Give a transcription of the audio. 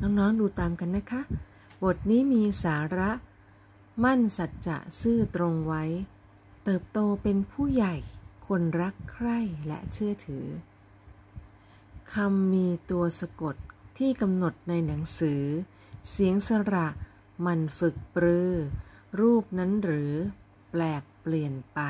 น้องๆดูตามกันนะคะ บทนี้มีสาระ มั่นสัจจะซื่อตรงไว้ เติบโตเป็นผู้ใหญ่ คนรักใคร่และเชื่อถือคำมีตัวสะกดที่กำหนดในหนังสือ เสียงสระมันฝึกปรือ รูปนั้นหรือ แปลกเปลี่ยนไป